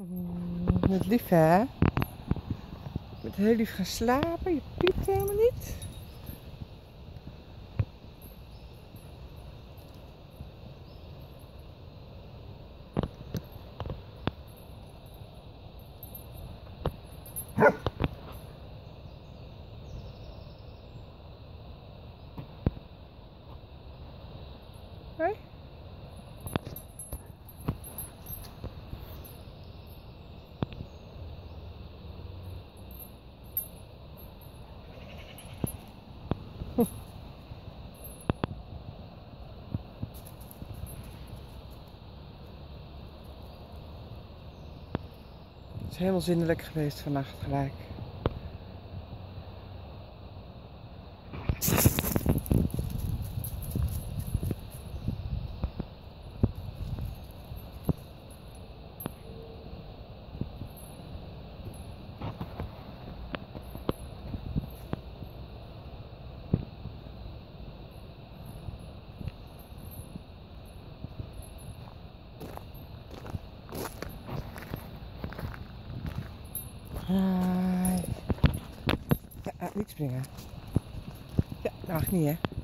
Mm, Met lief hè? Met heel lief gaan slapen. Je piept helemaal niet. Hoi. Het is helemaal zindelijk geweest vannacht gelijk. Hi. Ja, niet springen. Ja, dat mag niet hè.